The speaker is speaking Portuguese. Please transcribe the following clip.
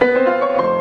Música